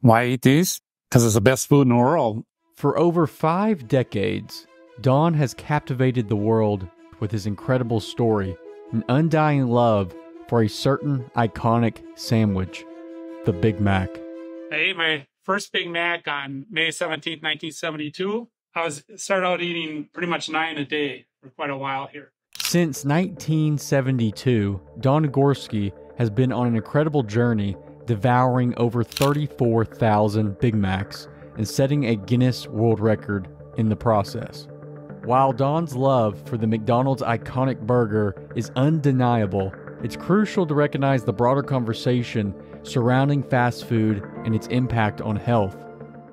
Why eat these? Because it's the best food in the world. For over five decades, Don has captivated the world with his incredible story, an undying love for a certain iconic sandwich, the Big Mac. I ate my first Big Mac on May 17th, 1972. I was started out eating pretty much nine a day for quite a while here. Since 1972, Don Gorske has been on an incredible journey devouring over 34,000 Big Macs and setting a Guinness World Record in the process. While Don's love for the McDonald's iconic burger is undeniable, it's crucial to recognize the broader conversation surrounding fast food and its impact on health.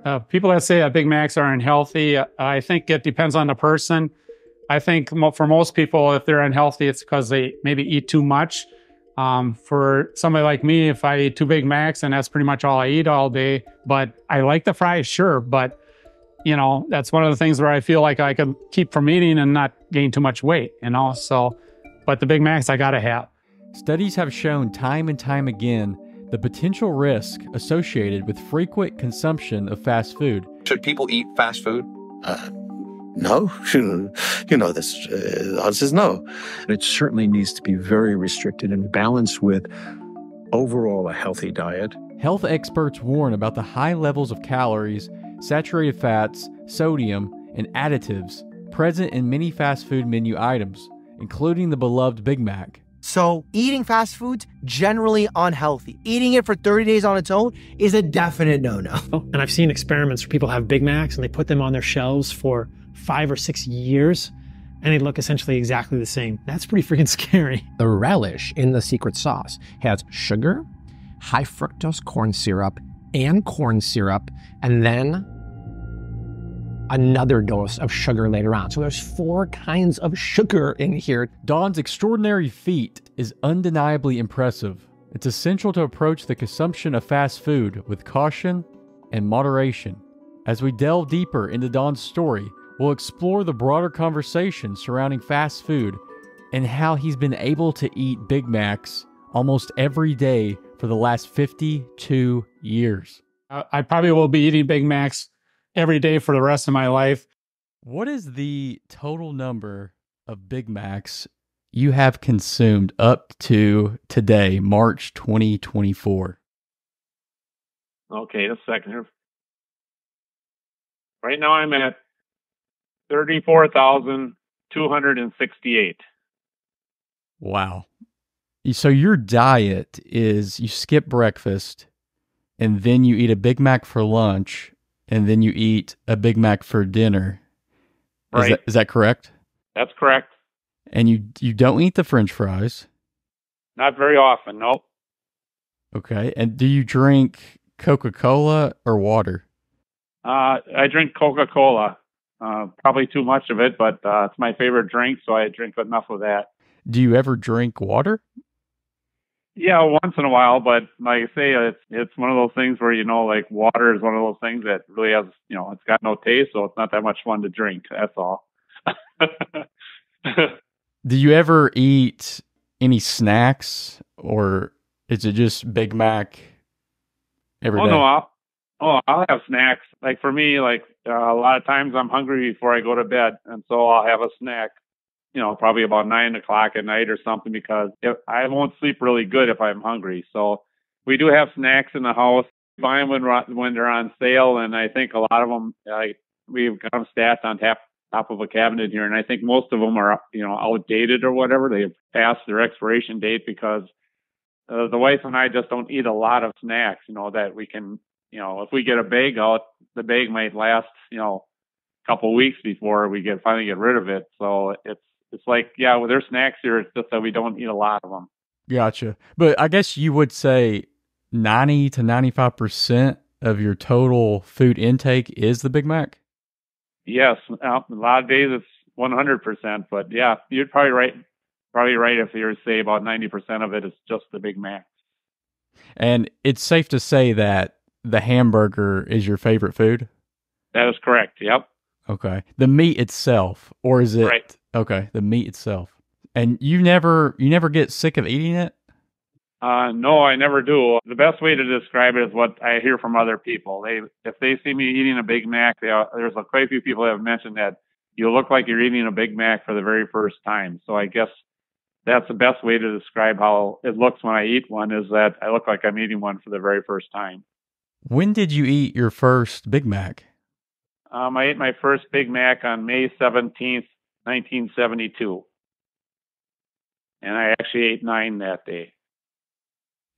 Uh, people that say that Big Macs are unhealthy, I think it depends on the person. I think for most people, if they're unhealthy, it's because they maybe eat too much. Um, for somebody like me, if I eat two Big Macs and that's pretty much all I eat all day, but I like the fries, sure, but you know that's one of the things where I feel like I can keep from eating and not gain too much weight, you know. So, but the Big Macs I gotta have. Studies have shown time and time again the potential risk associated with frequent consumption of fast food. Should people eat fast food? Uh, no, you know, this uh, answer is no. It certainly needs to be very restricted and balanced with overall a healthy diet. Health experts warn about the high levels of calories, saturated fats, sodium, and additives present in many fast food menu items, including the beloved Big Mac. So, eating fast foods generally unhealthy. Eating it for 30 days on its own is a definite no-no. And I've seen experiments where people have Big Macs and they put them on their shelves for 5 or 6 years and they look essentially exactly the same. That's pretty freaking scary. The relish in the secret sauce has sugar, high fructose corn syrup, and corn syrup, and then another dose of sugar later on. So there's four kinds of sugar in here. Don's extraordinary feat is undeniably impressive. It's essential to approach the consumption of fast food with caution and moderation. As we delve deeper into Don's story, we'll explore the broader conversation surrounding fast food and how he's been able to eat Big Macs almost every day for the last 52 years. I probably will be eating Big Macs every day for the rest of my life. What is the total number of Big Macs you have consumed up to today, March 2024? Okay, a second here. Right now I'm at 34,268. Wow. So your diet is you skip breakfast and then you eat a Big Mac for lunch and then you eat a Big Mac for dinner. Is Right. that, is that correct? That's correct. And you you don't eat the french fries. Not very often, nope. Okay. And do you drink Coca-Cola or water? Uh, I drink Coca-Cola. Uh, probably too much of it, but uh, it's my favorite drink, so I drink enough of that. Do you ever drink water? Yeah, once in a while, but like I say, it's it's one of those things where you know, like water is one of those things that really has, you know, it's got no taste, so it's not that much fun to drink. That's all. Do you ever eat any snacks or is it just Big Mac every oh day? no, I'll oh I'll have snacks. Like for me, like uh, a lot of times I'm hungry before I go to bed, and so I'll have a snack. You know, probably about nine o'clock at night or something because if, I won't sleep really good if I'm hungry. So we do have snacks in the house. Buy them when when they're on sale, and I think a lot of them I, we've got them stashed on top top of a cabinet here, and I think most of them are you know outdated or whatever. They've passed their expiration date because uh, the wife and I just don't eat a lot of snacks. You know that we can you know, if we get a bag out, the bag might last, you know, a couple weeks before we get finally get rid of it. So it's it's like, yeah, well, there's snacks here. It's just that we don't eat a lot of them. Gotcha. But I guess you would say 90 to 95% of your total food intake is the Big Mac? Yes, uh, a lot of days it's 100%, but yeah, you're probably right. Probably right if you say about 90% of it is just the Big Mac. And it's safe to say that the hamburger is your favorite food? That is correct. Yep. Okay. The meat itself or is it Right. Okay, the meat itself. And you never you never get sick of eating it? Uh, no, I never do. The best way to describe it is what I hear from other people. They, if they see me eating a Big Mac, they, there's a, quite a few people that have mentioned that you look like you're eating a Big Mac for the very first time. So I guess that's the best way to describe how it looks when I eat one is that I look like I'm eating one for the very first time. When did you eat your first Big Mac? Um, I ate my first Big Mac on May 17th, 1972. And I actually ate nine that day.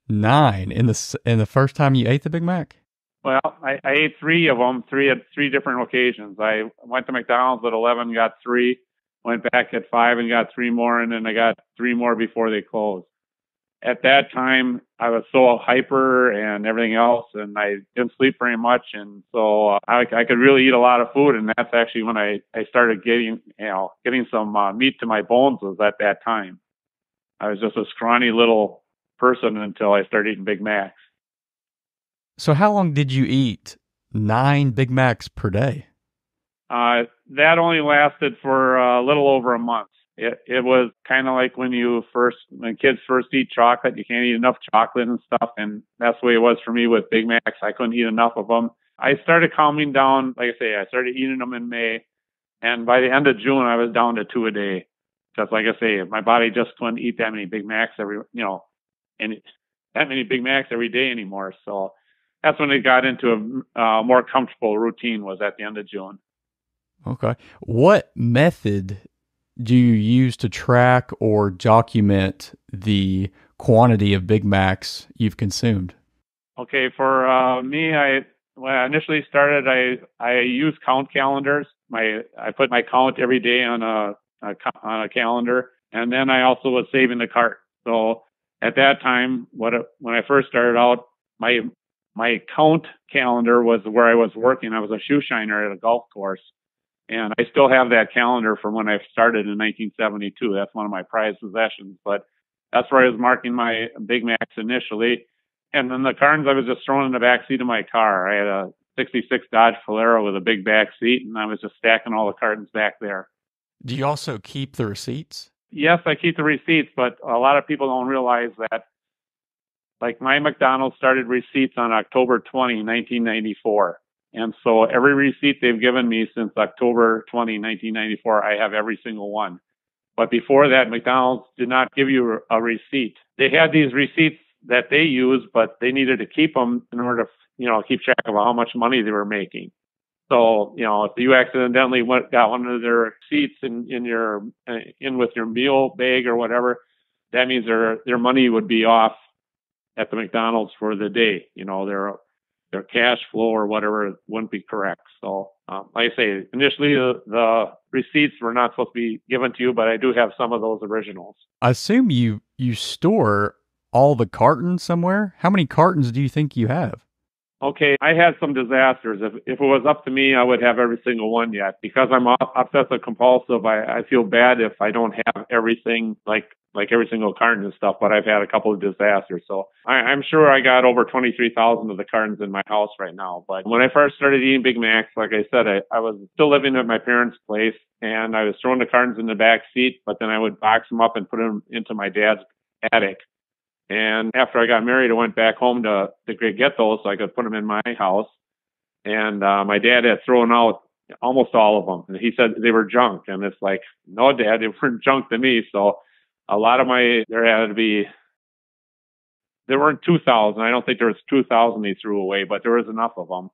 Nine in the in the first time you ate the Big Mac. Well, I, I ate three of them, three at three different occasions. I went to McDonald's at 11, got three, went back at five and got three more, and then I got three more before they closed. At that time, I was so hyper and everything else, and I didn't sleep very much, and so uh, I, I could really eat a lot of food, and that's actually when I I started getting you know getting some uh, meat to my bones was at that time. I was just a scrawny little person until I started eating Big Macs. So, how long did you eat nine Big Macs per day? Uh, that only lasted for a little over a month. It, it was kind of like when you first, when kids first eat chocolate, you can't eat enough chocolate and stuff. And that's the way it was for me with Big Macs. I couldn't eat enough of them. I started calming down. Like I say, I started eating them in May. And by the end of June, I was down to two a day. Because like I say, my body just couldn't eat that many Big Macs every, you know, and that many Big Macs every day anymore. So that's when it got into a uh, more comfortable routine was at the end of June. Okay. What method do you use to track or document the quantity of Big Macs you've consumed? Okay, for uh, me, I when I initially started, I I use count calendars. My I put my count every day on a, a on a calendar, and then I also was saving the cart. So at that time, what when I first started out, my my count calendar was where I was working. I was a shoe shiner at a golf course, and I still have that calendar from when I started in 1972. That's one of my prized possessions. But that's where I was marking my Big Macs initially, and then the cartons I was just throwing in the back seat of my car. I had a 66 Dodge Polara with a big back seat, and I was just stacking all the cartons back there. Do you also keep the receipts? yes, I keep the receipts, but a lot of people don't realize that. Like my McDonald's started receipts on October 20, 1994. And so every receipt they've given me since October 20, 1994, I have every single one. But before that, McDonald's did not give you a receipt. They had these receipts that they used, but they needed to keep them in order to, you know, keep track of how much money they were making. So, you know, if you accidentally went, got one of their seats in, in your, uh, in with your meal bag or whatever, that means their, their money would be off at the McDonald's for the day. You know, their, their cash flow or whatever wouldn't be correct. So, um, like I say, initially the, the receipts were not supposed to be given to you, but I do have some of those originals. I assume you, you store all the cartons somewhere. How many cartons do you think you have? Okay, I had some disasters. If if it was up to me, I would have every single one yet. Because I'm obsessive compulsive, I, I feel bad if I don't have everything like like every single carton and stuff. But I've had a couple of disasters, so I, I'm sure I got over twenty three thousand of the cartons in my house right now. But when I first started eating Big Macs, like I said, I, I was still living at my parents' place, and I was throwing the cartons in the back seat. But then I would box them up and put them into my dad's attic and after I got married, I went back home to to get those so I could put them in my house. And uh, my dad had thrown out almost all of them, and he said they were junk. And it's like, no, Dad, they weren't junk to me. So a lot of my there had to be there weren't 2,000. I don't think there was 2,000 he threw away, but there was enough of them.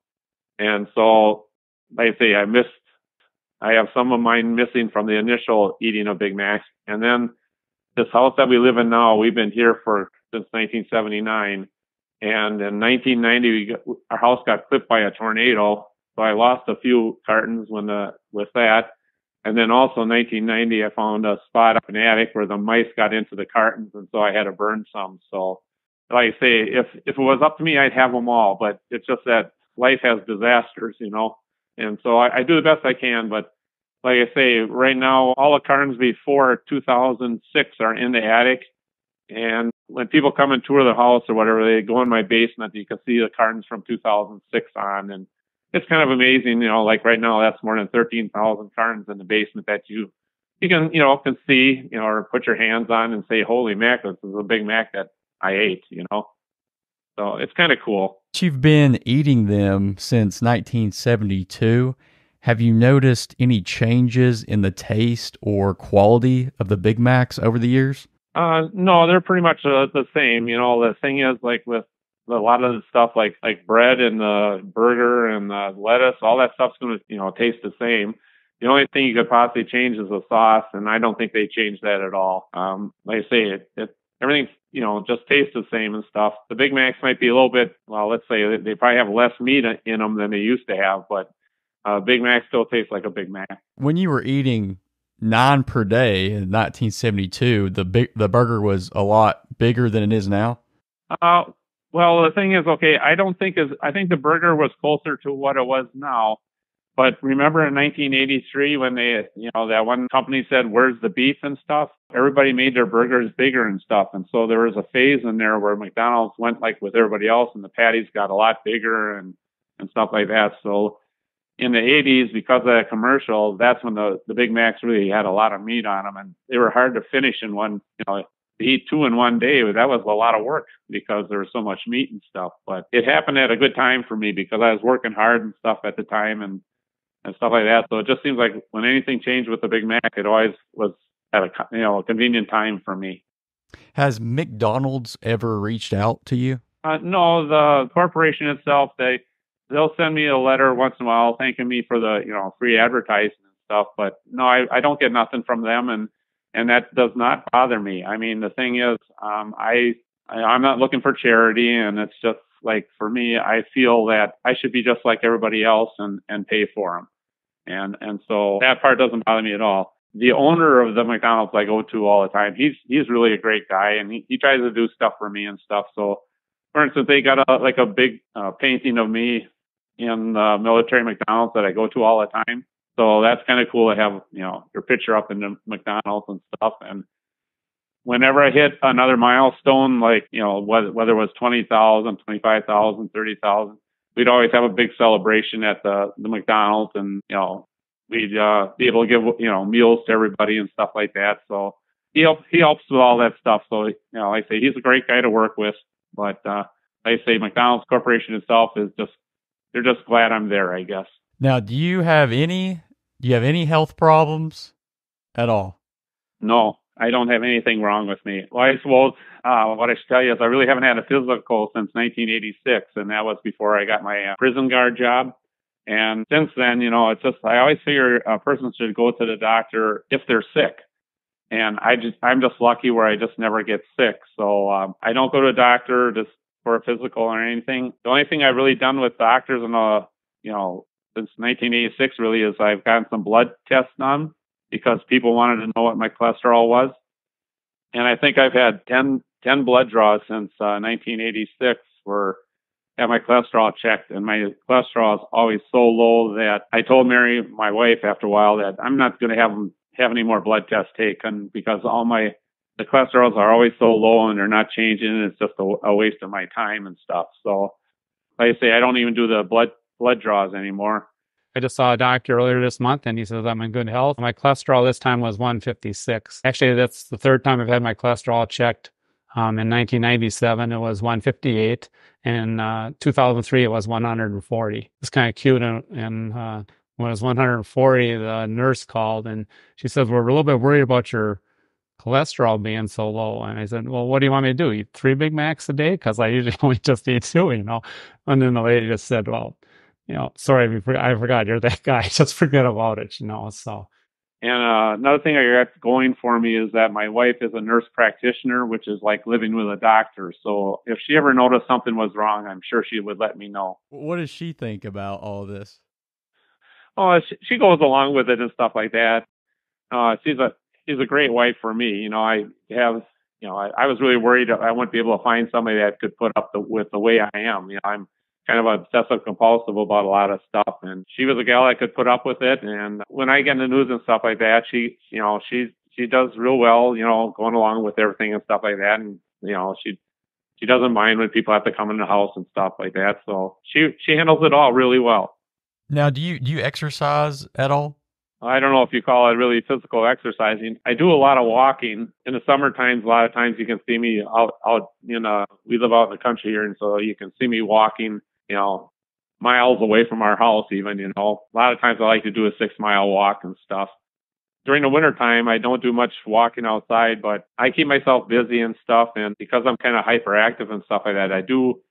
And so, like I say, I missed. I have some of mine missing from the initial eating of Big Macs, and then this house that we live in now, we've been here for since 1979. And in 1990, we got, our house got clipped by a tornado. So I lost a few cartons when the, with that. And then also in 1990, I found a spot up in the attic where the mice got into the cartons. And so I had to burn some. So like I say, if, if it was up to me, I'd have them all, but it's just that life has disasters, you know? And so I, I do the best I can, but like I say, right now, all the cartons before 2006 are in the attic. And when people come and tour the house or whatever, they go in my basement. You can see the cartons from 2006 on, and it's kind of amazing. You know, like right now, that's more than 13,000 cartons in the basement that you you can you know can see you know or put your hands on and say, "Holy mac, this is a Big Mac that I ate, you know. So it's kind of cool. You've been eating them since 1972. Have you noticed any changes in the taste or quality of the Big Macs over the years? Uh, no, they're pretty much uh, the same. You know, the thing is, like with a lot of the stuff, like like bread and the burger and the lettuce, all that stuff's going to you know taste the same. The only thing you could possibly change is the sauce, and I don't think they changed that at all. Um, like I say, it, it everything you know just tastes the same and stuff. The Big Macs might be a little bit well, let's say they probably have less meat in them than they used to have, but uh, Big Mac still tastes like a Big Mac. When you were eating nine per day in 1972, the big the burger was a lot bigger than it is now. Uh, well, the thing is, okay, I don't think is I think the burger was closer to what it was now. But remember in 1983 when they, you know, that one company said, "Where's the beef and stuff?" Everybody made their burgers bigger and stuff, and so there was a phase in there where McDonald's went like with everybody else, and the patties got a lot bigger and and stuff like that. So in the 80s, because of that commercial, that's when the the Big Macs really had a lot of meat on them, and they were hard to finish in one. You know, eat two in one day, that was a lot of work because there was so much meat and stuff. But it happened at a good time for me because I was working hard and stuff at the time, and and stuff like that. So it just seems like when anything changed with the Big Mac, it always was at a you know a convenient time for me. Has McDonald's ever reached out to you? Uh, no, the corporation itself they they'll send me a letter once in a while thanking me for the you know free advertising and stuff but no i i don't get nothing from them and and that does not bother me i mean the thing is um i, I i'm not looking for charity and it's just like for me i feel that i should be just like everybody else and and pay for them and and so that part doesn't bother me at all the owner of the McDonald's I go to all the time, he's he's really a great guy, and he, he tries to do stuff for me and stuff. So, for instance, they got a like a big uh, painting of me in the military McDonald's that I go to all the time. So that's kind of cool to have, you know, your picture up in the McDonald's and stuff. And whenever I hit another milestone, like, you know, whether, whether it was 20,000, 25,000, 30,000, we'd always have a big celebration at the, the McDonald's and, you know, we'd uh, be able to give, you know, meals to everybody and stuff like that. So he helps, he helps with all that stuff. So, you know, like I say, he's a great guy to work with, but, uh, like I say, McDonald's Corporation itself is just they're just glad I'm there, I guess. Now, do you have any do you have any health problems at all? No, I don't have anything wrong with me. Well, I suppose uh, what I should tell you is I really haven't had a physical since 1986, and that was before I got my uh, prison guard job. And since then, you know, it's just I always figure a person should go to the doctor if they're sick. And I just I'm just lucky where I just never get sick. So um, I don't go to a doctor just for a physical or anything. The only thing I've really done with doctors in a, you know, since 1986 really is I've gotten some blood tests done because people wanted to know what my cholesterol was. And I think I've had 10, 10 blood draws since uh, 1986 where I had my cholesterol checked and my cholesterol is always so low that I told Mary, my wife, after a while that I'm not going to have have any more blood tests taken because all my the cholesterols are always so low and they're not changing. and It's just a, a waste of my time and stuff. So, like I say, I don't even do the blood blood draws anymore. I just saw a doctor earlier this month and he says I'm in good health. My cholesterol this time was 156. Actually, that's the third time I've had my cholesterol checked. Um, in 1997, it was 158. In uh, 2003, it was 140. It's kind of cute. And, and uh, when it was 140, the nurse called and she said, We're a little bit worried about your cholesterol being so low. And I said, well, what do you want me to do? Eat three Big Macs a day? Because I usually only just eat two, you know. And then the lady just said, well, you know, sorry, I forgot you're that guy. Just forget about it, you know. So. And uh, another thing I got going for me is that my wife is a nurse practitioner, which is like living with a doctor. So if she ever noticed something was wrong, I'm sure she would let me know. What does she think about all this? Oh, she, she goes along with it and stuff like that. Uh, she's a she's a great wife for me. You know, I have, you know, I, I was really worried I wouldn't be able to find somebody that could put up the, with the way I am. You know, I'm kind of obsessive compulsive about a lot of stuff and she was a gal that could put up with it. And when I get in the news and stuff like that, she, you know, she's, she does real well, you know, going along with everything and stuff like that. And, you know, she, she doesn't mind when people have to come in the house and stuff like that. So she, she handles it all really well. Now, do you, do you exercise at all? I don't know if you call it really physical exercising. I do a lot of walking in the summer times. A lot of times you can see me out, out, you uh, know, we live out in the country here. And so you can see me walking, you know, miles away from our house even, you know, a lot of times I like to do a six mile walk and stuff. During the winter time, I don't do much walking outside, but I keep myself busy and stuff. And because I'm kind of hyperactive and stuff like that, I do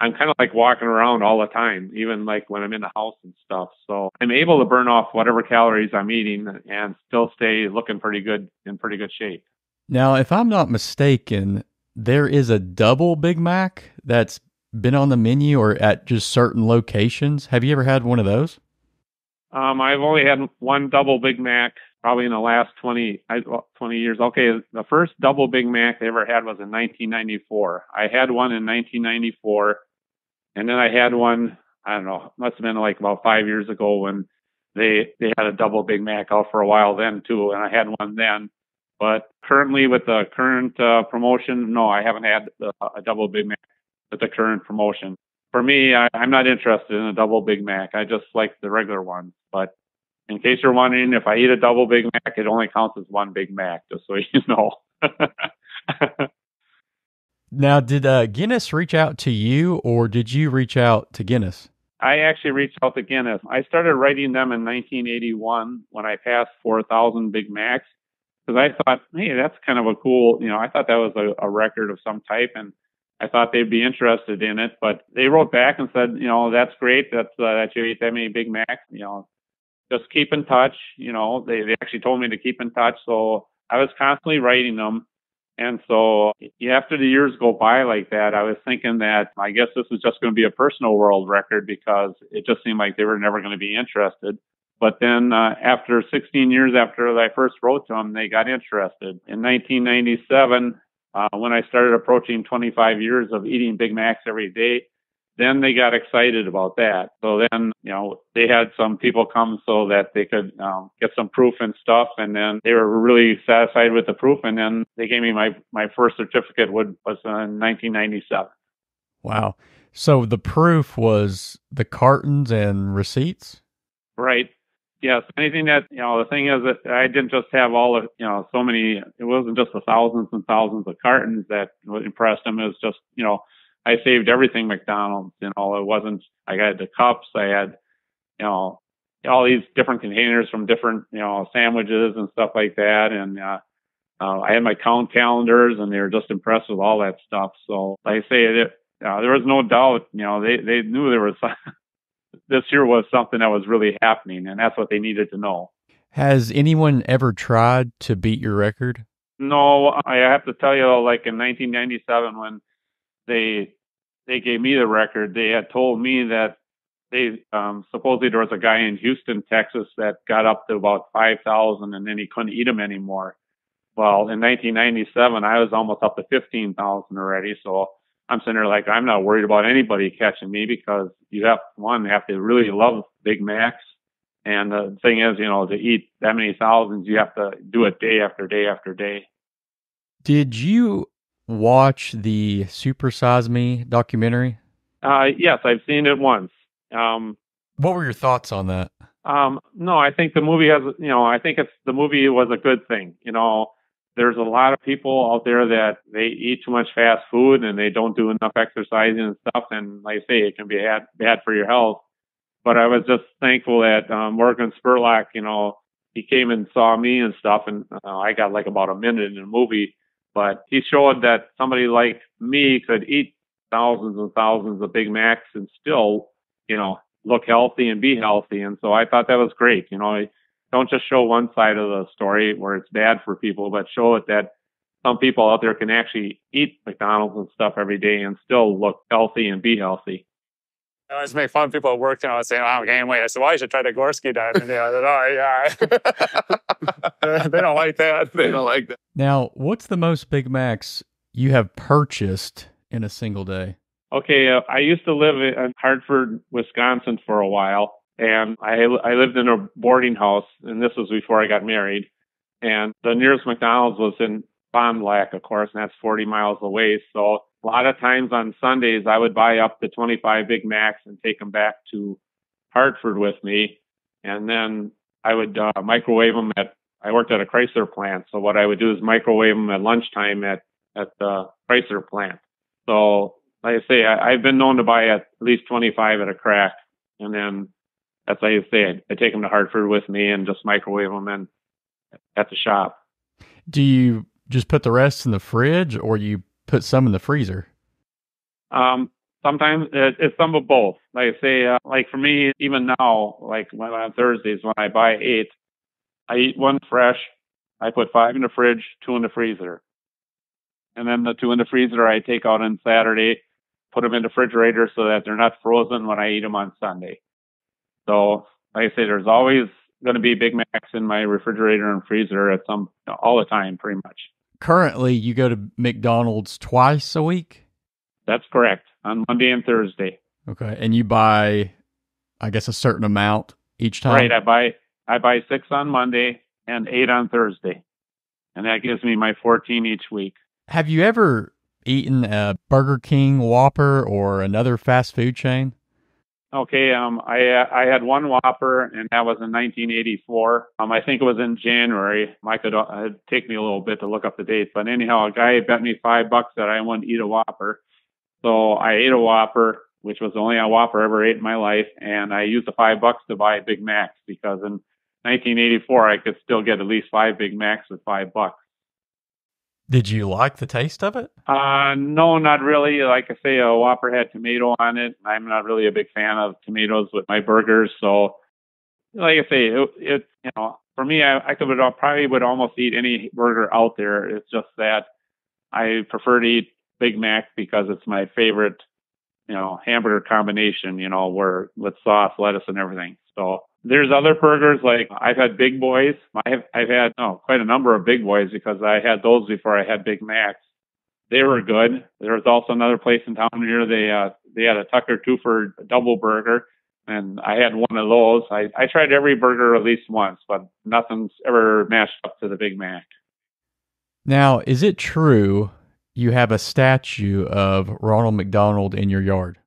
I'm kind of like walking around all the time, even like when I'm in the house and stuff. So I'm able to burn off whatever calories I'm eating and still stay looking pretty good in pretty good shape. Now, if I'm not mistaken, there is a double Big Mac that's been on the menu or at just certain locations. Have you ever had one of those? Um, I've only had one double Big Mac probably in the last 20, 20 years. Okay, the first double Big Mac I ever had was in 1994. I had one in 1994 and then I had one, I don't know, must have been like about five years ago when they they had a double Big Mac out for a while then too, and I had one then. But currently, with the current uh, promotion, no, I haven't had a, a double Big Mac with the current promotion. For me, I, I'm not interested in a double Big Mac. I just like the regular one. But in case you're wondering, if I eat a double Big Mac, it only counts as one Big Mac, just so you know. Now, did uh, Guinness reach out to you or did you reach out to Guinness? I actually reached out to Guinness. I started writing them in 1981 when I passed 4,000 Big Macs because I thought, hey, that's kind of a cool, you know, I thought that was a, a record of some type and I thought they'd be interested in it. But they wrote back and said, you know, that's great that, uh, that you ate that many Big Macs, you know, just keep in touch. You know, they, they actually told me to keep in touch. So I was constantly writing them. And so after the years go by like that, I was thinking that I guess this was just going to be a personal world record because it just seemed like they were never going to be interested. But then uh, after 16 years after I first wrote to them, they got interested. In 1997, uh, when I started approaching 25 years of eating Big Macs every day, then they got excited about that. So then, you know, they had some people come so that they could um, get some proof and stuff, and then they were really satisfied with the proof. And then they gave me my my first certificate was in 1997. Wow! So the proof was the cartons and receipts. Right. Yes. Anything that you know, the thing is that I didn't just have all of you know so many. It wasn't just the thousands and thousands of cartons that impressed them. It was just you know I saved everything McDonald's. You know, it wasn't. I had the cups. I had, you know, all these different containers from different, you know, sandwiches and stuff like that. And uh, uh, I had my count calendars, and they were just impressed with all that stuff. So, like I say, it, uh, there was no doubt. You know, they they knew there was this year was something that was really happening, and that's what they needed to know. Has anyone ever tried to beat your record? No, I have to tell you, like in 1997, when they they gave me the record. They had told me that they um, supposedly there was a guy in Houston, Texas, that got up to about five thousand, and then he couldn't eat them anymore. Well, in 1997, I was almost up to 15,000 already. So I'm sitting there like I'm not worried about anybody catching me because you have one, you have to really love Big Macs. And the thing is, you know, to eat that many thousands, you have to do it day after day after day. Did you watch the Super Size Me documentary? Uh, yes, I've seen it once. Um, what were your thoughts on that? Um, no, I think the movie has, you know, I think it's the movie was a good thing. You know, there's a lot of people out there that they eat too much fast food and they don't do enough exercising and stuff. And like I say, it can be bad, bad for your health. But I was just thankful that um, Morgan Spurlock, you know, he came and saw me and stuff, and uh, I got like about a minute in the movie but he showed that somebody like me could eat thousands and thousands of Big Macs and still, you know, look healthy and be healthy. And so I thought that was great. You know, don't just show one side of the story where it's bad for people, but show it that some people out there can actually eat McDonald's and stuff every day and still look healthy and be healthy. I always make fun of people at work, you know, saying, oh, I'm gaining weight. I said, well, you should try the Gorske diet. And yeah, I said, oh, yeah. they don't like that. They don't like that. Now, what's the most Big Macs you have purchased in a single day? Okay, uh, I used to live in Hartford, Wisconsin for a while, and I I lived in a boarding house, and this was before I got married. And the nearest McDonald's was in Fond du Lac, of course, and that's 40 miles away. So a lot of times on Sundays, I would buy up to 25 Big Macs and take them back to Hartford with me. And then I would uh, microwave them at. I worked at a Chrysler plant, so what I would do is microwave them at lunchtime at at the Chrysler plant. So, like I say, I, I've been known to buy at least 25 at a crack, and then that's like I say, I, I take them to Hartford with me and just microwave them in at the shop. Do you just put the rest in the fridge, or you put some in the freezer? Um, sometimes it, it's some of both. Like I say, uh, like for me, even now, like when, on Thursdays when I buy eight, I eat one fresh. I put five in the fridge, two in the freezer, and then the two in the freezer I take out on Saturday, put them in the refrigerator so that they're not frozen when I eat them on Sunday. So, like I say, there's always going to be Big Macs in my refrigerator and freezer at some all the time, pretty much. Currently, you go to McDonald's twice a week. That's correct. On Monday and Thursday. Okay, and you buy, I guess, a certain amount each time. Right. I buy I buy six on Monday and eight on Thursday, and that gives me my fourteen each week. Have you ever eaten a Burger King Whopper or another fast food chain? Okay, um, I I had one Whopper, and that was in 1984. Um, I think it was in January. I could uh, take me a little bit to look up the date, but anyhow, a guy bet me five bucks that I wouldn't eat a Whopper. So I ate a Whopper, which was the only Whopper I ever ate in my life, and I used the five bucks to buy a Big Macs because in 1984 I could still get at least five Big Macs with five bucks. Did you like the taste of it? Uh, no, not really. Like I say, a Whopper had tomato on it. I'm not really a big fan of tomatoes with my burgers, so like I say, it, it you know, for me, I, I could probably would almost eat any burger out there. It's just that I prefer to eat Big Mac because it's my favorite, you know, hamburger combination. You know, where with sauce, lettuce, and everything. So there's other burgers like I've had Big Boys. I've I've had oh, quite a number of Big Boys because I had those before I had Big Macs. They were good. There was also another place in town here. They uh they had a Tucker Twofer double burger, and I had one of those. I I tried every burger at least once, but nothing's ever matched up to the Big Mac. Now, is it true you have a statue of Ronald McDonald in your yard?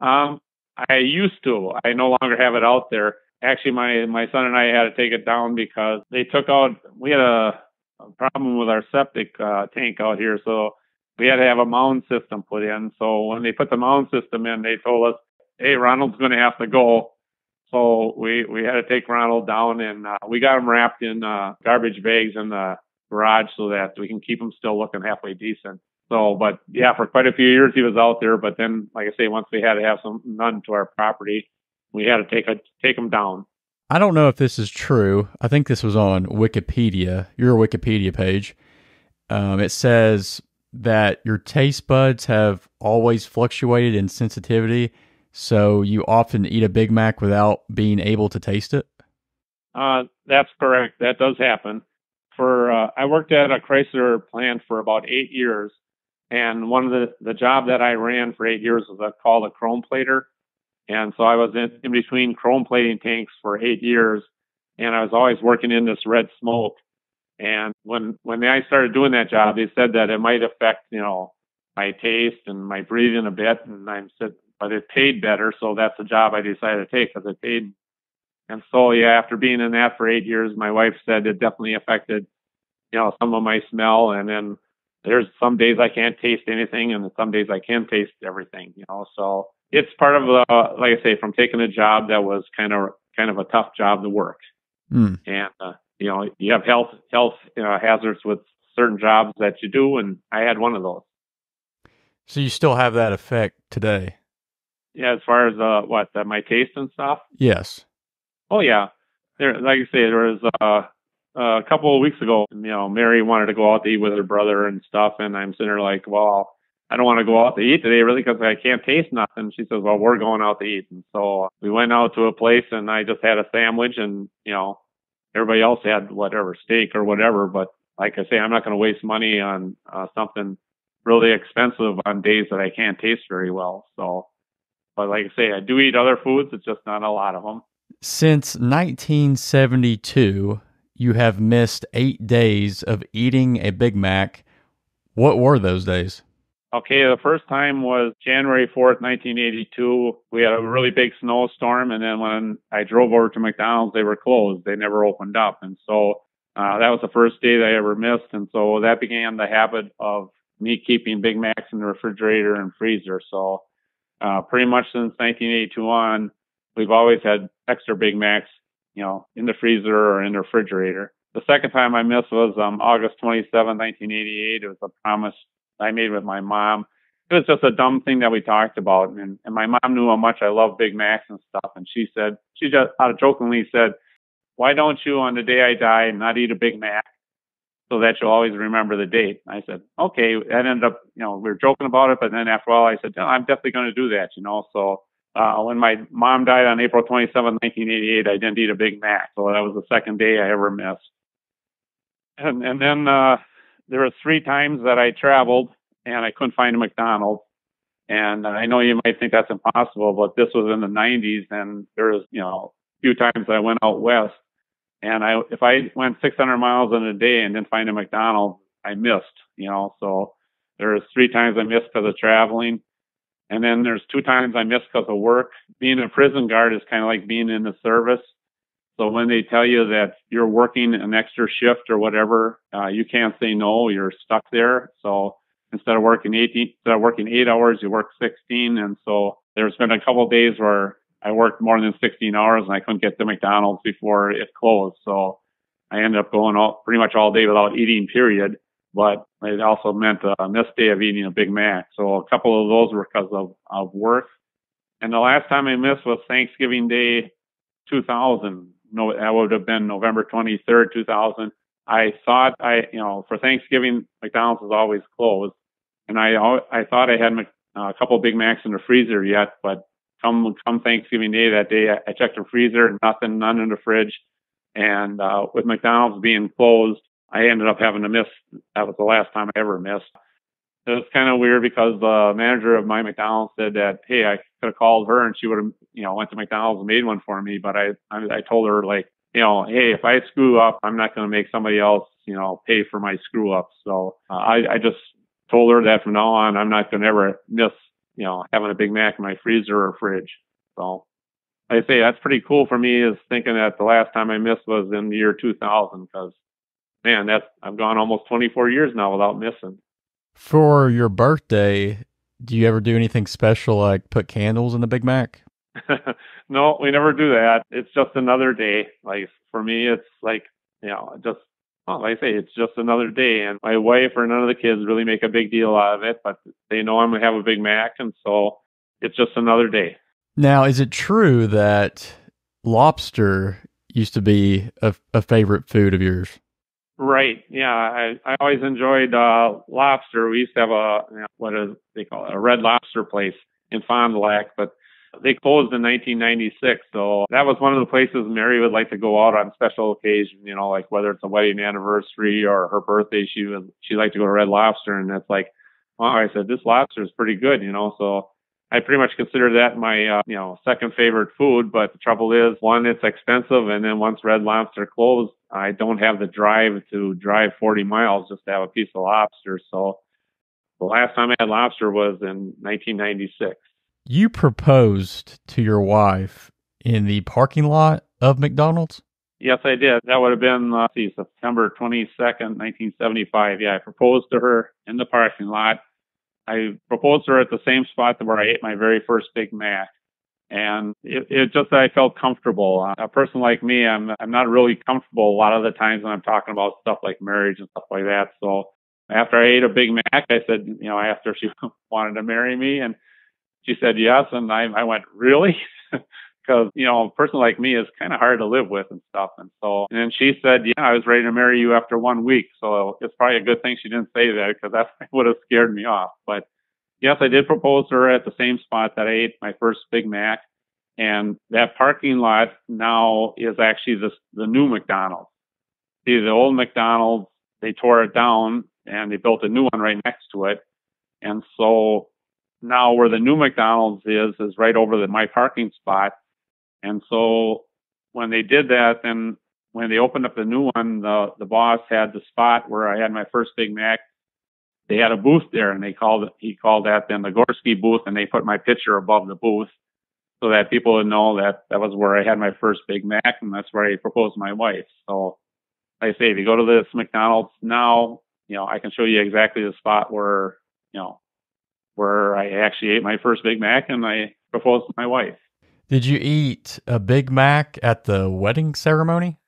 Um, I used to. I no longer have it out there. Actually, my my son and I had to take it down because they took out. We had a, a problem with our septic uh, tank out here, so we had to have a mound system put in. So when they put the mound system in, they told us, "Hey, Ronald's going to have to go." So we we had to take Ronald down, and uh, we got him wrapped in uh, garbage bags in the garage so that we can keep him still looking halfway decent. So, but yeah, for quite a few years he was out there. But then, like I say, once we had to have some none to our property, we had to take a take him down. I don't know if this is true. I think this was on Wikipedia, your Wikipedia page. Um, it says that your taste buds have always fluctuated in sensitivity, so you often eat a Big Mac without being able to taste it. Uh, that's correct. That does happen. For uh, I worked at a Chrysler plant for about eight years, and one of the, the job that I ran for eight years was a, called a chrome plater. And so I was in, in between chrome plating tanks for eight years and I was always working in this red smoke. And when, when I started doing that job, they said that it might affect, you know, my taste and my breathing a bit. And I'm said, but it paid better. So that's the job I decided to take because it paid. And so, yeah, after being in that for eight years, my wife said it definitely affected, you know, some of my smell. And then there's some days I can't taste anything, and some days I can taste everything. You know, so it's part of the like I say from taking a job that was kind of kind of a tough job to work, mm. and uh, you know you have health health you know, hazards with certain jobs that you do, and I had one of those. So you still have that effect today? Yeah, as far as uh, what uh, my taste and stuff. Yes. Oh yeah, there like I say, there was uh, uh, a couple of weeks ago, you know, Mary wanted to go out to eat with her brother and stuff, and I'm sitting there like, well, I don't want to go out to eat today really because I can't taste nothing. She says, well, we're going out to eat, and so we went out to a place, and I just had a sandwich, and you know, everybody else had whatever steak or whatever, but like I say, I'm not going to waste money on uh, something really expensive on days that I can't taste very well. So, but like I say, I do eat other foods. It's just not a lot of them. Since 1972, you have missed eight days of eating a Big Mac. What were those days? Okay, the first time was January 4th, 1982. We had a really big snowstorm, and then when I drove over to McDonald's, they were closed. They never opened up. And so uh, that was the first day that I ever missed. And so that began the habit of me keeping Big Macs in the refrigerator and freezer. So uh, pretty much since 1982 on, we've always had extra Big Macs, you know, in the freezer or in the refrigerator. The second time I missed was um, August 27, 1988. It was a promise I made with my mom. It was just a dumb thing that we talked about, and, and my mom knew how much I love Big Macs and stuff. And she said, she just out of jokingly said, "Why don't you, on the day I die, not eat a Big Mac, so that you'll always remember the date?" I said, "Okay." That ended up, you know, we were joking about it, but then after a while, I said, no, "I'm definitely going to do that," you know. So uh, when my mom died on April 27, 1988, I didn't eat a Big Mac, so that was the second day I ever missed. And and then uh, there were three times that I traveled and I couldn't find a McDonald's. And I know you might think that's impossible, but this was in the 90s, and there was, you know, a few times I went out west, and I if I went 600 miles in a day and didn't find a McDonald's, I missed, you know. So there's three times I missed because of traveling, and then there's two times I missed because of work. Being a prison guard is kind of like being in the service. So when they tell you that you're working an extra shift or whatever, uh, you can't say no. You're stuck there. So instead of working 18, instead of working eight hours, you work 16. And so there's been a couple of days where I worked more than 16 hours and I couldn't get to McDonald's before it closed. So I ended up going all, pretty much all day without eating, period. But it also meant a missed day of eating a Big Mac. So a couple of those were because of, of work. And the last time I missed was Thanksgiving Day 2000. No, that would have been November 23rd, 2000. I thought I, you know, for Thanksgiving, McDonald's is always closed and I I thought I had a couple of Big Macs in the freezer yet, but come come Thanksgiving Day that day, I, checked the freezer, nothing, none in the fridge, and uh, with McDonald's being closed, I ended up having to miss. That was the last time I ever missed. It was kind of weird because the manager of my McDonald's said that, hey, I could have called her and she would have, you know, went to McDonald's and made one for me. But I, I, I told her like, you know, hey, if I screw up, I'm not going to make somebody else, you know, pay for my screw up. So uh, I, I just told her that from now on, I'm not going to ever miss, you know, having a Big Mac in my freezer or fridge. So I say that's pretty cool for me is thinking that the last time I missed was in the year 2000 because man, that's I've gone almost 24 years now without missing. For your birthday, do you ever do anything special like put candles in the Big Mac? no, we never do that. It's just another day. Like for me, it's like you know, just well, like I say, it's just another day. And my wife or none of the kids really make a big deal out of it, but they know I'm going to have a Big Mac. And so it's just another day. Now, is it true that lobster used to be a, a favorite food of yours? Right. Yeah. I, I always enjoyed uh, lobster. We used to have a, you know, what is they call it, a red lobster place in Fond du Lac, but they closed in 1996, so that was one of the places Mary would like to go out on special occasions. You know, like whether it's a wedding anniversary or her birthday, she would she liked to go to Red Lobster, and that's like, well, I said this lobster is pretty good, you know. So I pretty much consider that my uh, you know second favorite food. But the trouble is, one, it's expensive, and then once Red Lobster closed, I don't have the drive to drive 40 miles just to have a piece of lobster. So the last time I had lobster was in 1996. You proposed to your wife in the parking lot of McDonald's? Yes, I did. That would have been, uh, see, September 22nd, 1975. Yeah, I proposed to her in the parking lot. I proposed her at the same spot where I ate my very first Big Mac. And it, it just, I felt comfortable. A person like me, I'm, I'm not really comfortable a lot of the times when I'm talking about stuff like marriage and stuff like that. So after I ate a Big Mac, I said, you know, I asked her if she wanted to marry me. And she said yes, and I, I went, really? Because, you know, a person like me is kind of hard to live with and stuff. And so, and then she said, yeah, I was ready to marry you after one week. So it's probably a good thing she didn't say that because that would have scared me off. But yes, I did propose to her at the same spot that I ate my first Big Mac. And that parking lot now is actually the, the new McDonald's. See, the old McDonald's, they tore it down and they built a new one right next to it. And so now where the new McDonald's is is right over the my parking spot. And so when they did that, then when they opened up the new one, the the boss had the spot where I had my first Big Mac they had a booth there, and they called it. He called that then the Gorske booth, and they put my picture above the booth so that people would know that that was where I had my first Big Mac, and that's where I proposed to my wife. So, like I say, if you go to this McDonald's now, you know, I can show you exactly the spot where, you know, where I actually ate my first Big Mac and I proposed to my wife. Did you eat a Big Mac at the wedding ceremony?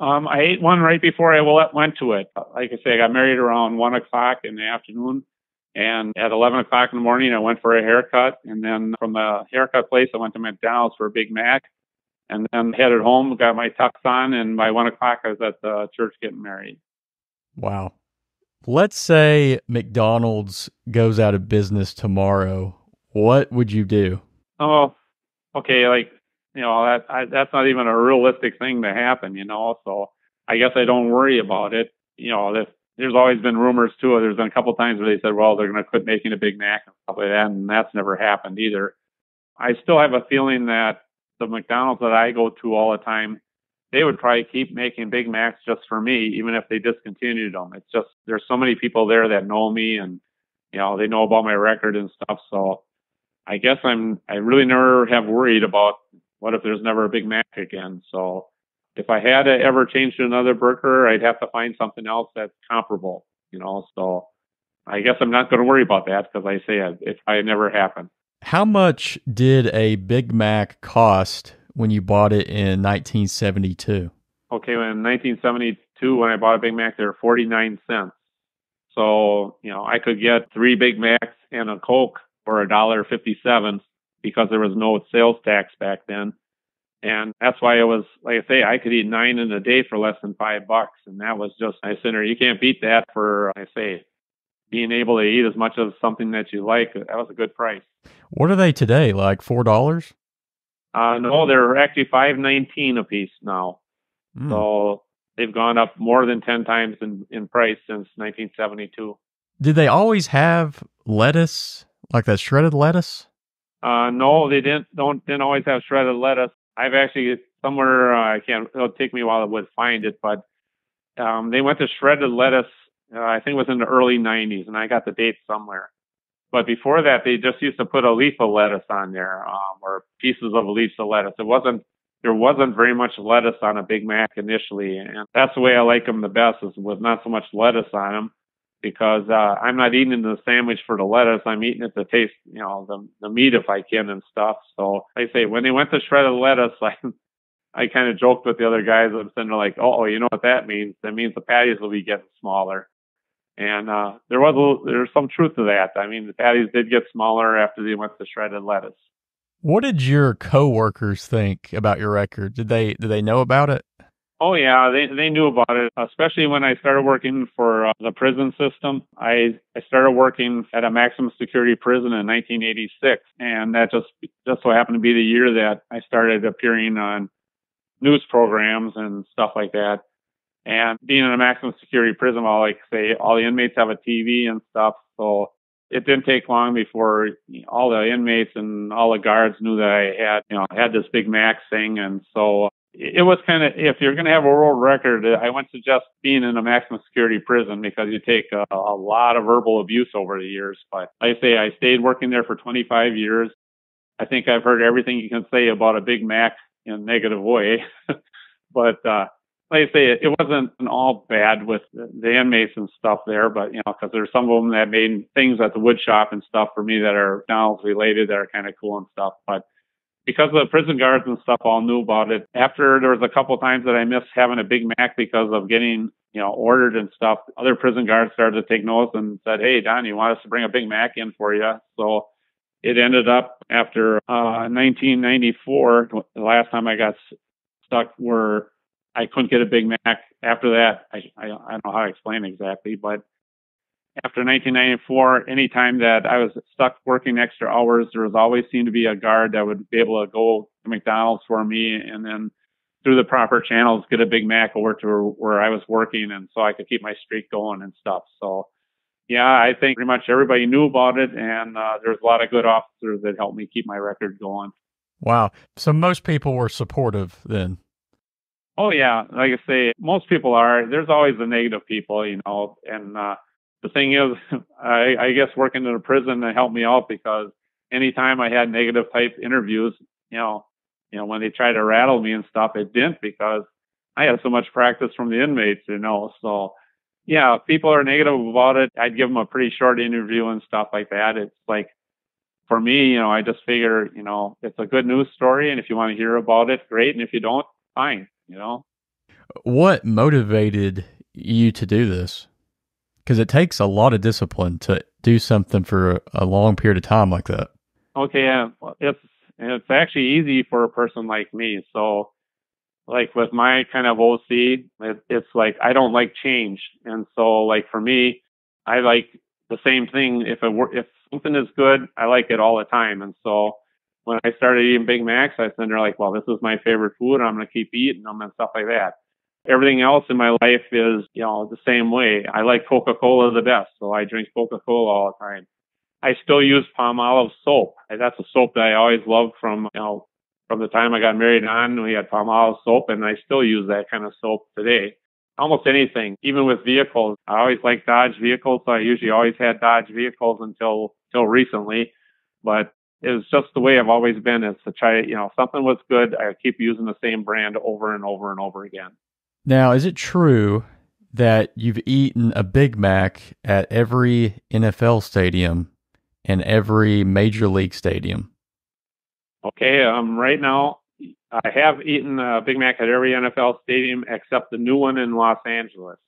Um, I ate one right before I went to it. Like I say, I got married around one o'clock in the afternoon. And at 11 o'clock in the morning, I went for a haircut. And then from the haircut place, I went to McDonald's for a Big Mac. And then headed home, got my tux on. And by one o'clock, I was at the church getting married. Wow. Let's say McDonald's goes out of business tomorrow. What would you do? Oh, okay. Like, you know, that I, that's not even a realistic thing to happen, you know. So I guess I don't worry about it. You know, if there's always been rumors too. There's been a couple times where they said, well, they're going to quit making a Big Mac and stuff like that, and that's never happened either. I still have a feeling that the McDonald's that I go to all the time, they would probably keep making Big Macs just for me, even if they discontinued them. It's just there's so many people there that know me and you know they know about my record and stuff. So I guess I'm I really never have worried about what if there's never a Big Mac again. So if I had to ever change to another burger, I'd have to find something else that's comparable, you know. So I guess I'm not going to worry about that because I say it, it never happen. How much did a Big Mac cost when you bought it in 1972? Okay, in 1972, when I bought a Big Mac, they were 49 cents. So, you know, I could get three Big Macs and a Coke for a dollar fifty-seven because there was no sales tax back then. And that's why it was, like I say, I could eat nine in a day for less than five bucks. And that was just, I said, you can't beat that for, I say, being able to eat as much of something that you like. That was a good price. What are they today? Like $4? Uh, no, they're actually five nineteen a piece now. Mm. So they've gone up more than 10 times in, in price since 1972. Did they always have lettuce, like that shredded lettuce? Uh, no, they didn't. Don't didn't always have shredded lettuce. I've actually somewhere uh, I can't. It'll take me a while to find it, but um, they went to shredded lettuce. Uh, I think it was in the early '90s, and I got the date somewhere. But before that, they just used to put a leaf of lettuce on there, um, or pieces of leaves of lettuce. It wasn't there wasn't very much lettuce on a Big Mac initially, and that's the way I like them the best is with not so much lettuce on them because uh, I'm not eating the sandwich for the lettuce. I'm eating it to taste, you know, the the meat if I can and stuff. So I say when they went to shredded lettuce, I I kind of joked with the other guys. I'm sitting there like, oh, you know what that means? That means the patties will be getting smaller. And uh, there was a, there's some truth to that. I mean, the patties did get smaller after they went to shredded lettuce. What did your coworkers think about your record? Did they did they know about it? Oh yeah, they they knew about it, especially when I started working for uh, the prison system. I I started working at a maximum security prison in 1986, and that just just so happened to be the year that I started appearing on news programs and stuff like that. And being in a maximum security prison, all like say all the inmates have a TV and stuff, so it didn't take long before all the inmates and all the guards knew that I had, you know, had this Big Mac thing. And so it was kind of if you're going to have a world record, I wouldn't suggest being in a maximum security prison because you take a, a lot of verbal abuse over the years. But I say, I stayed working there for 25 years. I think I've heard everything you can say about a Big Mac in a negative way. but uh, like I say, it, wasn't all bad with the inmates and stuff there, but you know, because there's some of them that made things at the wood shop and stuff for me that are McDonald's related that are kind of cool and stuff. But because the prison guards and stuff all knew about it. After there was a couple times that I missed having a Big Mac because of getting, you know, ordered and stuff, other prison guards started to take notes and said, Hey, Don, you want us to bring a Big Mac in for you? So it ended up after uh, 1994, the last time I got stuck where I couldn't get a Big Mac. After that, I, I, I don't know how to explain exactly, but after 1994, anytime that I was stuck working extra hours, there was always seemed to be a guard that would be able to go to McDonald's for me and then through the proper channels get a Big Mac over to where I was working and so I could keep my streak going and stuff. So yeah, I think pretty much everybody knew about it and uh, there's a lot of good officers that helped me keep my record going. Wow. So most people were supportive then. Oh yeah, like I say, most people are. There's always the negative people, you know, and uh the thing is, I, I guess working in a prison helped me out because anytime I had negative type interviews, you know, you know, when they tried to rattle me and stuff, it didn't because I had so much practice from the inmates, you know. So, yeah, if people are negative about it, I'd give them a pretty short interview and stuff like that. It's like, for me, you know, I just figure, you know, it's a good news story. And if you want to hear about it, great. And if you don't, fine, you know. What motivated you to do this? Because it takes a lot of discipline to do something for a long period of time like that. Okay, yeah, it's it's actually easy for a person like me. So, like with my kind of OC, it, it's like I don't like change, and so like for me, I like the same thing. If it were, if something is good, I like it all the time, and so when I started eating Big Macs, I said, they're like, well, this is my favorite food. I'm going to keep eating them and stuff like that. Everything else in my life is, you know, the same way. I like Coca-Cola the best, so I drink Coca-Cola all the time. I still use Palmolive soap. That's a soap that I always loved from, you know, from the time I got married on. We had Palmolive soap, and I still use that kind of soap today. Almost anything, even with vehicles. I always like Dodge vehicles, so I usually always had Dodge vehicles until until recently. But it's just the way I've always been. Is to try, you know, something was good. I keep using the same brand over and over and over again. Now, is it true that you've eaten a Big Mac at every NFL stadium and every major league stadium? Okay, um, right now I have eaten a Big Mac at every NFL stadium except the new one in Los Angeles.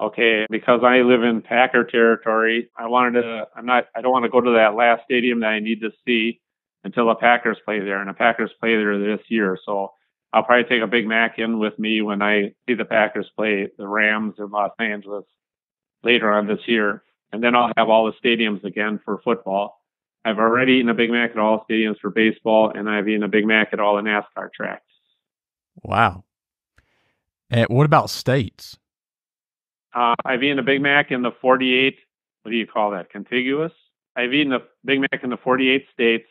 Okay, because I live in Packer territory, I wanted to. I'm not. I don't want to go to that last stadium that I need to see until the Packers play there, and the Packers play there this year. So I'll probably take a Big Mac in with me when I see the Packers play the Rams in Los Angeles later on this year. And then I'll have all the stadiums again for football. I've already eaten a Big Mac at all stadiums for baseball, and I've eaten a Big Mac at all the NASCAR tracks. Wow. And what about states? Uh, I've eaten a Big Mac in the 48, what do you call that, contiguous? I've eaten a Big Mac in the 48 states,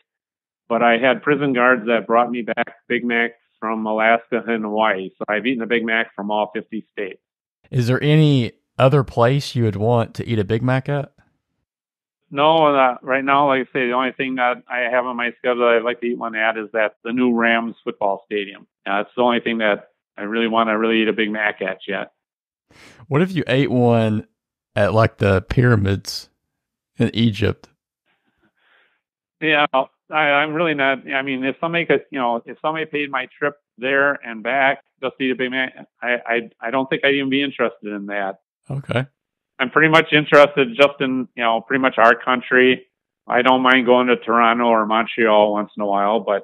but I had prison guards that brought me back Big Mac from Alaska and Hawaii. So I've eaten a Big Mac from all 50 states. Is there any other place you would want to eat a Big Mac at? No, uh, right now, like I say, the only thing that I have on my schedule that I'd like to eat one at is that the new Rams football stadium. Uh, it's the only thing that I really want to really eat a Big Mac at yet. What if you ate one at like the pyramids in Egypt? Yeah, I, I'm really not. I mean, if somebody could, you know, if somebody paid my trip there and back just to eat a Big Mac, I, I, I don't think I'd even be interested in that. Okay. I'm pretty much interested just in, you know, pretty much our country. I don't mind going to Toronto or Montreal once in a while, but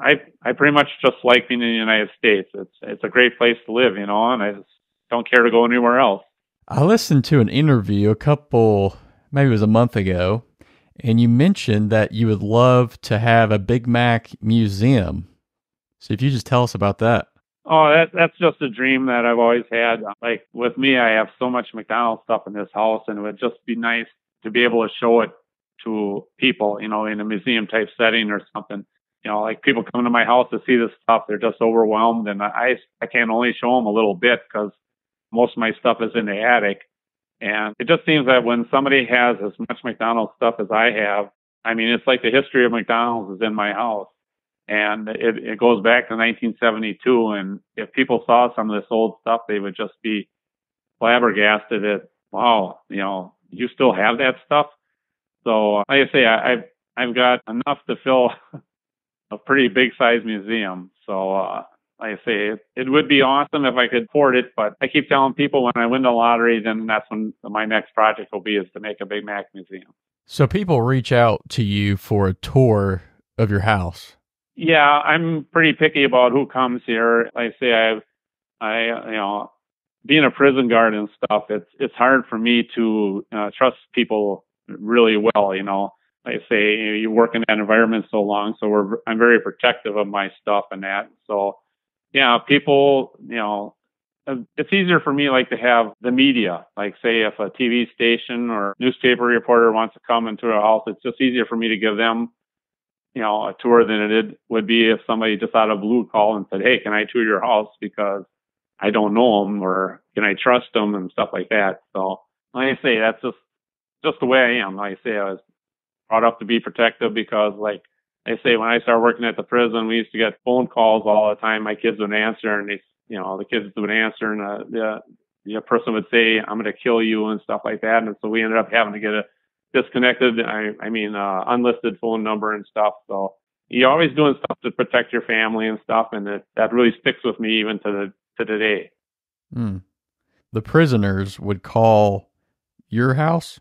I, I pretty much just like being in the United States. It's, it's a great place to live, you know, and I just don't care to go anywhere else. I listened to an interview a couple, maybe it was a month ago, and you mentioned that you would love to have a Big Mac museum. So if you just tell us about that. Oh, that that's just a dream that I've always had. Like with me, I have so much McDonald's stuff in this house, and it would just be nice to be able to show it to people, you know, in a museum type setting or something. You know, like people come to my house to see this stuff, they're just overwhelmed, and I I can only show them a little bit because most of my stuff is in the attic. And it just seems that when somebody has as much McDonald's stuff as I have, I mean, it's like the history of McDonald's is in my house. And it, it goes back to 1972. And if people saw some of this old stuff, they would just be flabbergasted at, wow, you know, you still have that stuff. So, like I say, I, I've, I've got enough to fill a pretty big size museum. So, uh, I say, it, would be awesome if I could afford it, but I keep telling people when I win the lottery, then that's when my next project will be is to make a Big Mac museum. So people reach out to you for a tour of your house. Yeah, I'm pretty picky about who comes here. Like I say, I've, I, you know, being a prison guard and stuff, it's it's hard for me to uh, trust people really well. You know, like I say, you, know, you work in that environment so long, so we're I'm very protective of my stuff and that. So yeah, people, you know, it's easier for me like to have the media, like say if a TV station or newspaper reporter wants to come into a house, it's just easier for me to give them, you know, a tour than it would be if somebody just out of blue called and said, "Hey, can I tour your house?" Because I don't know them or can I trust them and stuff like that. So like I say, that's just just the way I am. Like I say, I was brought up to be protective because, like I say, when I started working at the prison, we used to get phone calls all the time. My kids would answer, and they, you know, the kids would answer, and uh, the the person would say, "I'm going to kill you" and stuff like that. And so we ended up having to get a disconnected. I, I mean, uh, unlisted phone number and stuff. So you're always doing stuff to protect your family and stuff, and that that really sticks with me even to the to today. Hmm. The prisoners would call your house.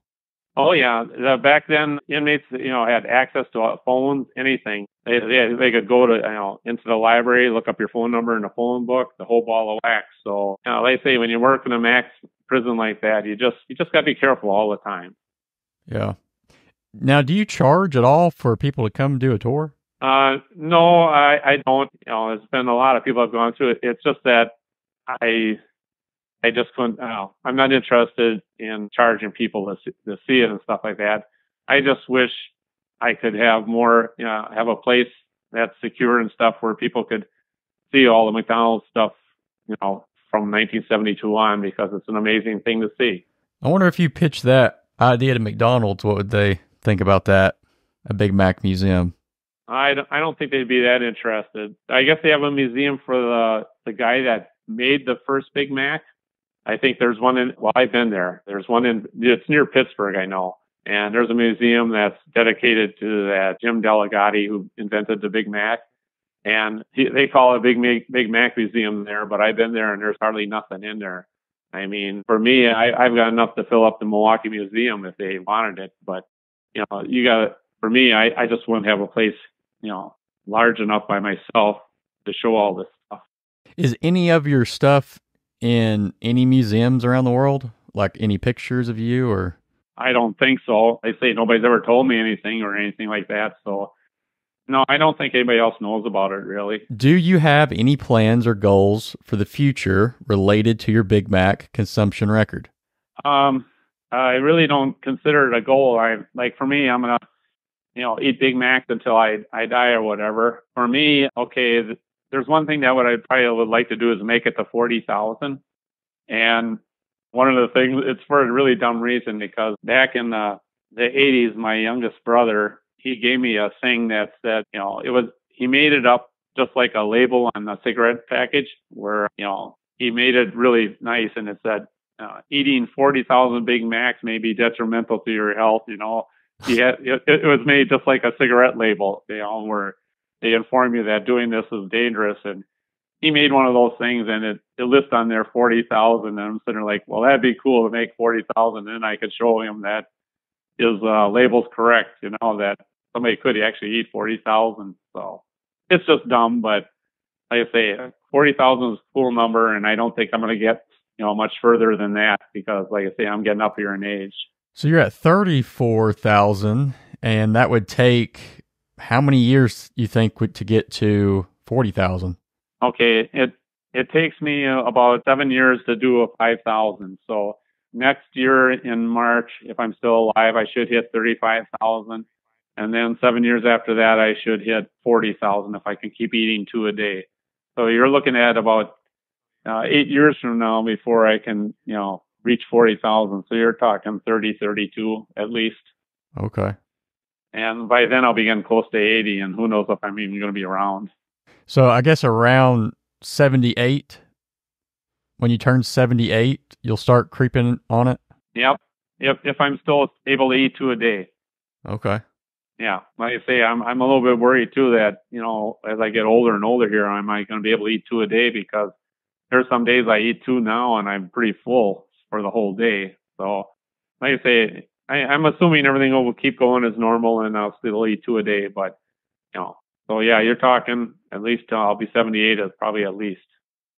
Oh yeah, the, back then inmates, you know, had access to phones, anything. They, they they could go to you know into the library, look up your phone number in the phone book, the whole ball of wax. So you know, they say when you work in a max prison like that, you just you just got to be careful all the time. Yeah. Now, do you charge at all for people to come do a tour? Uh, no, I, I don't. You know, there's been a lot of people have gone through it. It's just that I, I just couldn't. Uh, I'm not interested in charging people to see, to see it and stuff like that. I just wish I could have more, you know, have a place that's secure and stuff where people could see all the McDonald's stuff, you know, from 1972 on because it's an amazing thing to see. I wonder if you pitch that idea to McDonald's, what would they think about that? A Big Mac museum. I don't, I don't think they'd be that interested. I guess they have a museum for the the guy that made the first Big Mac. I think there's one in. Well, I've been there. There's one in. It's near Pittsburgh, I know. And there's a museum that's dedicated to that Jim Delligatti who invented the Big Mac. And he, they call it Big Mac, Big Mac Museum there, but I've been there and there's hardly nothing in there. I mean, for me, I, I've got enough to fill up the Milwaukee Museum if they wanted it. But, you know, you got, for me, I, I just wouldn't have a place you know, large enough by myself to show all this stuff. Is any of your stuff in any museums around the world? Like any pictures of you or? I don't think so. They say nobody's ever told me anything or anything like that. So, no, I don't think anybody else knows about it really. Do you have any plans or goals for the future related to your Big Mac consumption record? Um, I really don't consider it a goal. I like for me, I'm gonna you know, eat Big Macs until I, I die or whatever. For me, okay, there's one thing that what I probably would like to do is make it to 40,000. And one of the things, it's for a really dumb reason because back in the, the 80s, my youngest brother, he gave me a thing that said, you know, it was, he made it up just like a label on a cigarette package where, you know, he made it really nice and it said, uh, eating 40,000 Big Macs may be detrimental to your health, you know, yeah, it, it was made just like a cigarette label, you know, where they inform you that doing this is dangerous. And he made one of those things and it, it lists on there 40,000. And I'm sitting there like, well, that'd be cool to make 40,000. And I could show him that his uh, label's correct, you know, that somebody could actually eat 40,000. So it's just dumb, but like I say, 40,000 is a cool number. And I don't think I'm going to get, you know, much further than that because like I say, I'm getting up here in age. So you're at 34,000 and that would take how many years you think to get to 40,000? Okay, it it takes me uh, about 7 years to do a 5,000. So next year in March if I'm still alive I should hit 35,000 and then 7 years after that I should hit 40,000 if I can keep eating two a day. So you're looking at about uh, 8 years from now before I can, you know, reach 40,000. So you're talking 30, 32 at least. Okay. And by then I'll be getting close to 80 and who knows if I'm even going to be around. So I guess around 78, when you turn 78, you'll start creeping on it? Yep. If, if I'm still able to eat two a day. Okay. Yeah. Like I say, I'm, I'm a little bit worried too that, you know, as I get older and older here, am I going to be able to eat two a day because there's some days I eat two now and I'm pretty full for the whole day. So, like I say, I, I'm assuming everything will keep going as normal, and I'll still eat two a day. But you know, so yeah, you're talking at least uh, I'll be 78 probably at least.